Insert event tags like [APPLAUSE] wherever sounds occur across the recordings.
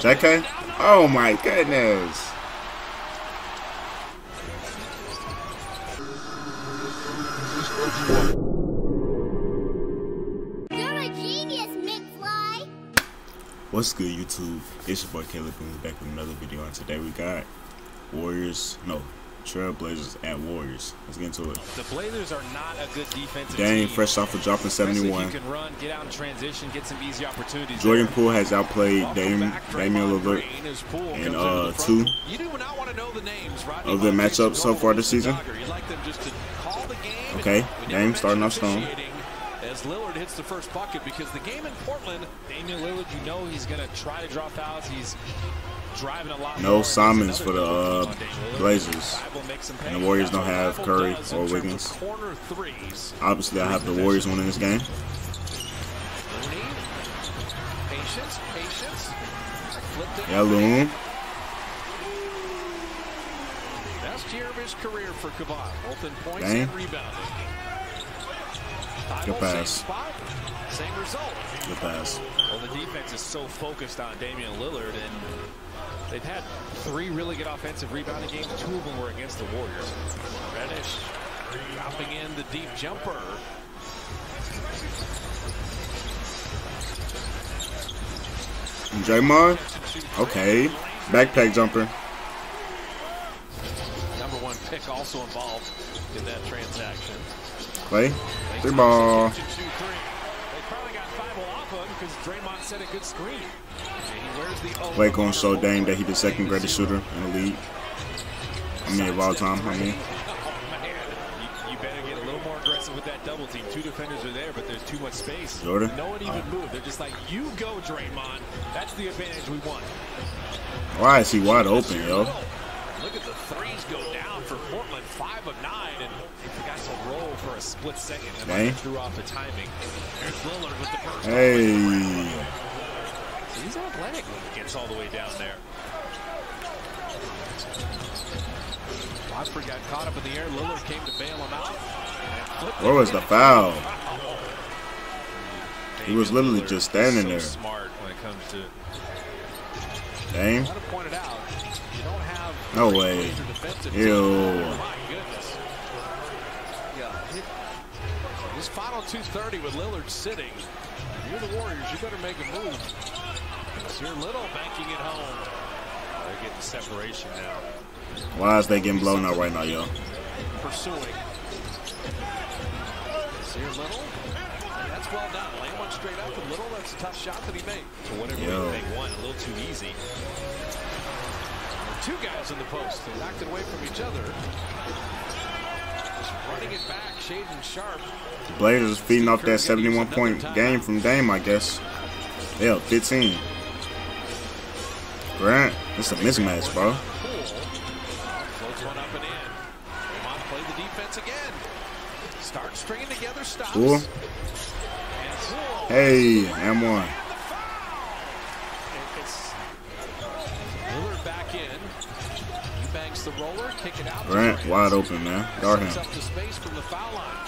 JK? Oh my goodness. You're a genius, McFly. What's good, YouTube? It's your boy Caleb, and we're back with another video. And today we got Warriors, no, Trailblazers at Warriors. Let's get into it. The Blazers are not a good defensive Dame, team. fresh off of dropping Especially if 71. You can run, get out in transition, get some easy opportunities. Jordan there. Poole has outplayed Dame, Damian Lillard Green as Poole in uh, two You do not want to know the names, of the matchups so far this season. Like them just to call the game. Okay, Dame starting off strong. As Lillard hits the first bucket because the game in Portland, Damian Lillard, you know he's going to try to draw fouls. He's driving a lot No more. Simons for the uh, good team on Damian Lillard. Blazers. Thybulle makes him And the. Warriors don't have Curry Thybulle does in or Wiggins. Obviously, I have the Warriors winning this game. Patience, patience. Flipped. Yeah, Loon. Best year of his career for Kevon, both in points Dang. and rebounding. Good pass. Same result. Good pass. Well, the defense is so focused on Damian Lillard, and they've had three really good offensive rebounding games. Two of them were against the Warriors. Reddish dropping in the deep jumper. Draymond. Okay. Backpack jumper. Number one pick also involved in that transaction. Klay. Three ball. Two, three. They probably got five off him because Draymond set a good screen. And he wears the O. Klay gonna show Dame that he the second greatest shooter in the league. I mean, of all time. I mean. You, you better get a little more aggressive with that double team. Two defenders are there, but there's too much space. Jordan. No one even moved. They're just like, you go, Draymond. That's the advantage we want. Why is he wide open, yo? Look at the threes go down for Portland, five of nine, and He forgot to roll for a split second. And like threw off the timing. here's Lillard with the first. Hey. He's athletic when he gets all the way down there. Watford got caught up in the air. Lillard came to bail him out. Where was the foul? He was literally just standing there. smart when it comes to Dame. Let him point it out. You don't have No way. Ew. team. Oh, my goodness. This final 230 with Lillard sitting. You're the Warriors. You better make a move. You're Little banking it home. they're getting separation now. Why is they getting blown out right now, yo? Pursuing. Sear Little. That's well done. Lane one straight up and Little. That's a tough shot that he made. So whatever Yo. you make one, a little too easy two guys in the post. They knocked it away from each other. Just running it back, Shaedon Sharpe. The Blazers feeding off that 71 point game from Dame, I guess. Yeah, 15. Grant, it's a mismatch, bro. Cool. Hey, M1. Back in. He the roller, kick it out. to Grant Grant. wide open, man. Guard him. up the space from the foul line.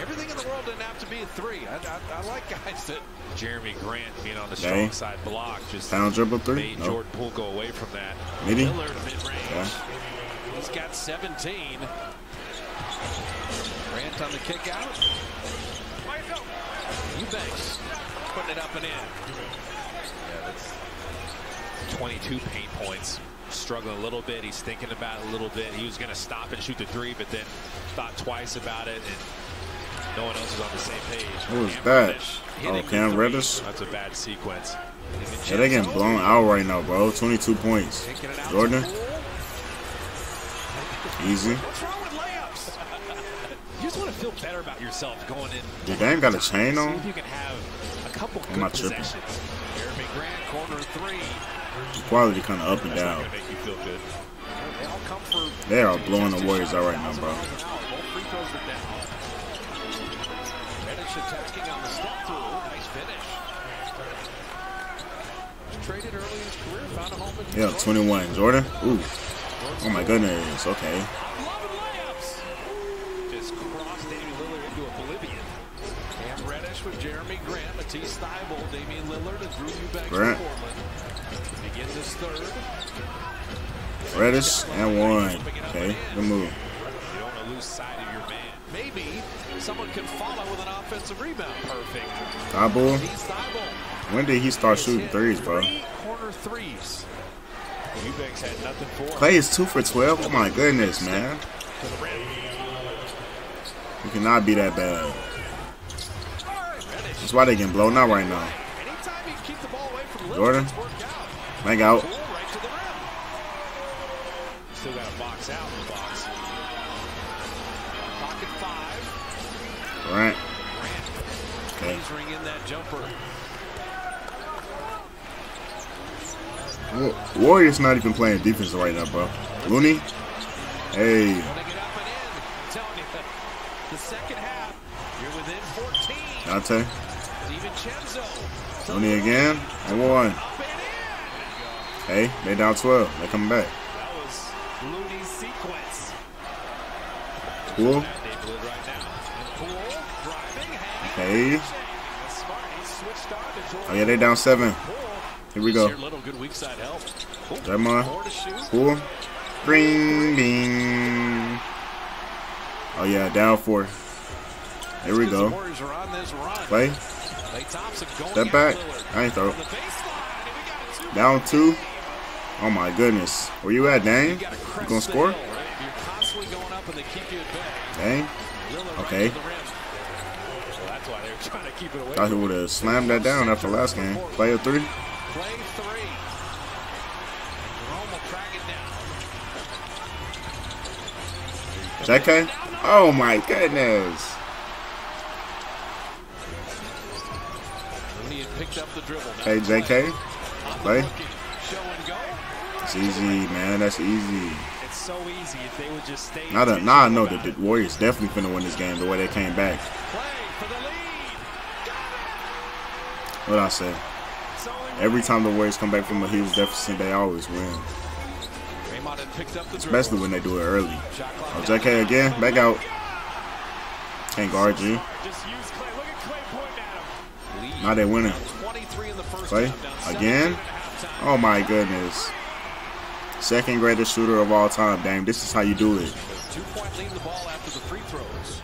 Everything in the world doesn't have to be a three. I, I, I like guys that Jerami Grant being on the Dang. strong side block just Pound dribble three? made No. Jordan Poole go away from that. Midi? Lillard mid-range. Yeah. He's got 17. Grant on the kick out. Eubanks putting it up and in. Yeah, that's 22 paint points. Struggling a little bit. He's thinking about it a little bit. He was going to stop and shoot the three, but then thought twice about it, and no one else was on the same page. Who was Cam that? Reddish Oh, Cam. Reddish? That's a bad sequence. Yeah, they getting blown out right now, bro. 22 points. Kicking it out to Jordan, easy. What's wrong with layups? [LAUGHS] You just want to feel better about yourself going in. Did Dame got a chain on? if you can have a couple Am I tripping? The quality kind of up and down. going to make you feel good. They all come for They are blowing the Warriors out right now, bro. Both free throws are down. Reddish attacking on the step through. Nice finish. Traded early in his career, found a in Yeah, 21. Jordan? Ooh. Oh my goodness. Okay. Loving layups. Just crossed Damian Lillard into oblivion. And with Jerami Grant, Matisse Thybulle, Damian Lillard, and Drew Eubanks Grant. for Portland. his third. Reddish and one. Okay, good move. You don't want to lose sight of your man. Maybe someone can follow with an offensive rebound. Perfect. Thybulle. When did he start shooting threes, bro? Corner threes. Eubanks had nothing for. Klay is two for 12. Oh my goodness, man. To the rim. You cannot be that bad. That's why they getting blown out right now. Anytime you can keep the ball away from Lillard, Jordan. it's out. Make out. Cool, right to the rim. Still got a box out in the box. Pocket five. Right. Okay. Lasering in that jumper. Warriors not even playing defense right now, bro. Looney. Hey. Want to get up and in. I'm telling you, the second half, you're within 14. Donte. Looney again. And one. Up and in. Hey, they down 12. They coming back. That was Looney's sequence. Cool. Neighborhood right now. Poole driving, hanging. Okay. That's smart. He switched on to Jordan Oh yeah, they down seven. Here we go. Here, little good weak side help. Ooh, Draymond. Four to shoot. Cool. Green bean. Oh yeah, down four. Here we go. Warriors are on this run. Play. Klay Thompson going Step back. I ain't throw. On the baseline, and we got a two. Down two. Oh my goodness. Where you at, Dame? You gotta You crest gonna score? hill. You're constantly going up and they keep you at bay. Dame? Okay. right to the rim. Well, that's why they were trying to keep it away. Thought he would have slammed that down after last game. Play a three. Play three. Will track it down. JK? Oh my goodness. Hey JK. Play. Show and go. It's easy, man. That's easy. It's so easy if they would just stay. Now that now I know that the. Warriors definitely finna win this game the way they came back. Play for the lead. What I say? Every time the Warriors come back from a huge deficit, they always win. Draymond had picked up the dribble. Especially when they do it early. Oh. JK again. Back out. Can't guard you. Now they winning. 23 in Play. Again. 17 at halftime. Oh my goodness. Second greatest shooter of all time, Dame. This is how you do it. Two-point lead the ball after the free throws.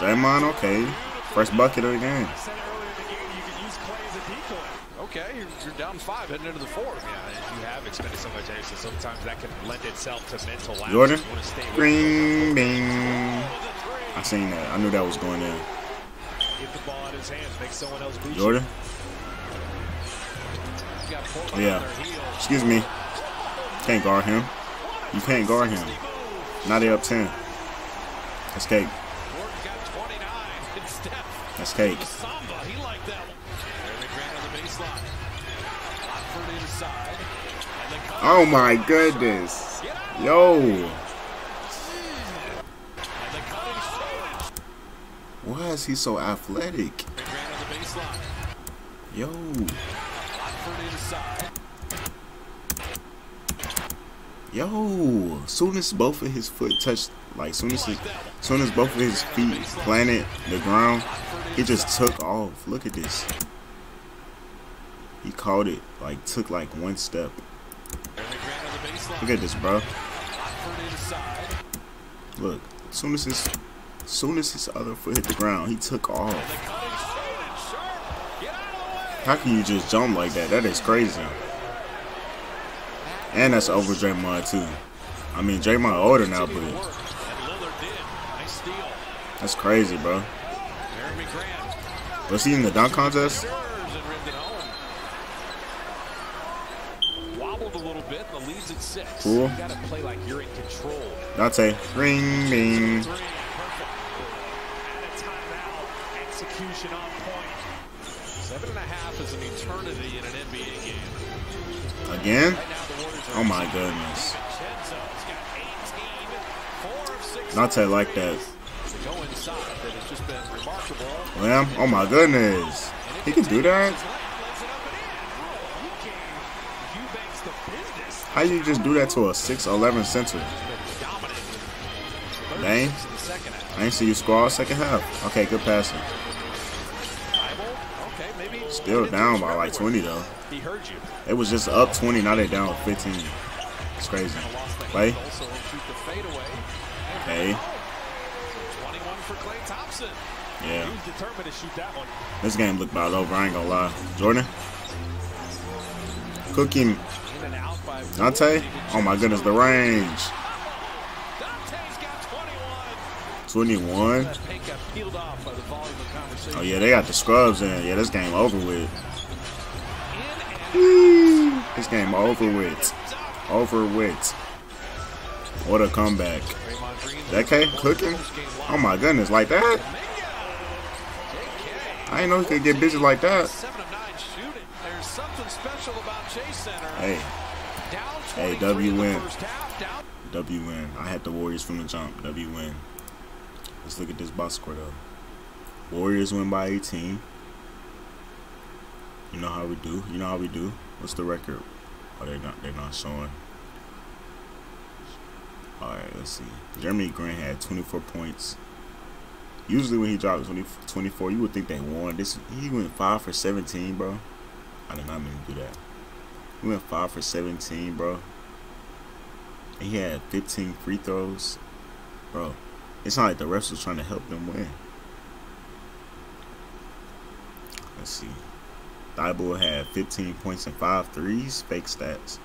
Draymond, okay. First bucket of the game. I said earlier in the game you could use Klay as a decoy. Okay, you're, you're down five heading into the fourth. Yeah, if you have expended so much energy, sometimes that can lend itself to mental lapse. Jordan. You wanna stay with Green bean. I seen that. I knew that was going in. Get the ball out of his hands, make someone else beat Jordan. Oh, Yeah. on their heels. Excuse me. Can't guard him. You can't guard him. Now they up 10. That's cake. Jordan got 29. [LAUGHS] And Steph That's cake. the oh my goodness. liked that one. Jerami Grant on the baseline. Lockford inside. And the cut. Oh my goodness. Yo. And the cutting shot. Why is he so athletic? Yo. Yo. Soon as both of his foot touched, like soon as, soon as both of his feet planted the ground, he just took off. Look at this. He caught it, like took like one step. Look at this, bro. Look. Soon as his, soon as his other foot hit the ground, he took off. cutting shot and sharp. Get out of the way. How can you just jump like that? That is crazy. And that's over Draymond too. I mean, Draymond older now, but work. And Lillard did. Nice steal. that's crazy, bro. Was he in the dunk contest? Serves and rimmed it execution on point. Seven and a half is an eternity in an NBA game. Again? Right now, the Warriors are Oh my goodness. Vincenzo's got 18, four of six. Donte like that. To go inside, but it's just been remarkable. Lamb? Oh my goodness. He can do that? Eubanks the business. How do you just do that to a 6'11 center? Dang. 36 in the second half. I ain't see you score all second half. Okay, good passing. Bible, okay, maybe Still down by like 20 though. He heard you. It was just up 20, now they down 15. It's crazy. Play. Also will shoot the fadeaway. Okay. 21 for Klay Thompson. Yeah. He was determined to shoot that one. This game looked about over, I ain't gonna lie. Jordan? Cooking In and out by Donte? Oh my goodness, the range. 21. Oh, yeah, they got the scrubs in. Yeah, this game over with. This game over with. Over with. What a comeback. That K cooking? Oh my goodness, like that? I didn't know he could get busy like that. Hey. Hey, W win. W win. I had the Warriors from the jump. W win. Let's look at this box score though. Warriors win by 18. You know how we do. You know how we do. What's the record? Oh, they're not. They're not showing. All right, let's see. Jerami Grant had 24 points. Usually when he drops 20, 24, you would think they won. This he went five for 17, bro. I did not mean to do that. He went five for 17, bro. And he had 15 free throws. Bro, it's not like the refs was trying to help them win. Let's see. Thybulle had 15 points and 5 threes. Fake stats.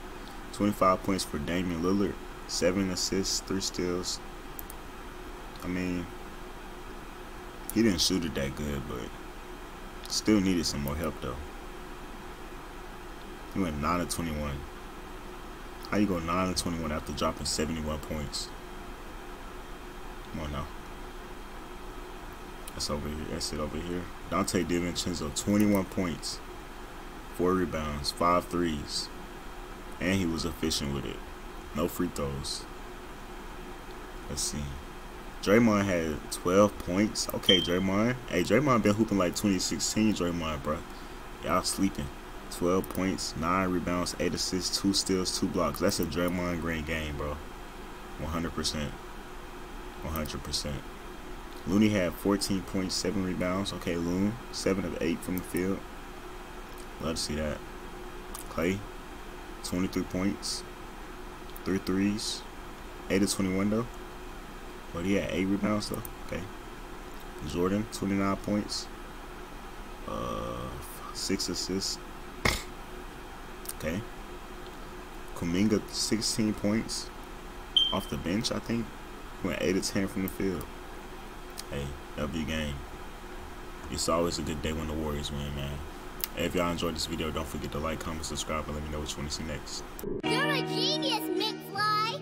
25 points for Damian Lillard. 7 assists, 3 steals. I mean, he didn't shoot it that good, but still needed some more help, though. He went 9 of 21. How you go 9 of 21 after dropping 71 points? Come on now. That's over here. That's it over here. Donte DiVincenzo, 21 points, 4 rebounds, 5 threes. And he was efficient with it. No free throws. Let's see. Draymond had 12 points. Okay, Draymond. Hey, Draymond been hooping like 2016, Draymond, bro. Y'all sleeping. 12 points, 9 rebounds, 8 assists, 2 steals, 2 blocks. That's a Draymond Green game, bro. 100%. 100%. Looney had 14.7 rebounds. Okay, Loon, 7 of 8 from the field. Love to see that. Klay, 23 points, 3 threes, 8 of 21 though. But he had 8 rebounds though. Okay. Jordan, 29 points, uh, 6 assists. Okay. Kuminga, 16 points off the bench, I think. Went 8 of 10 from the field. Hey, W game. It's always a good day when the Warriors win, man. Hey, if y'all enjoyed this video, don't forget to like, comment, subscribe, and let me know what you want to see next. You're a genius, McFly.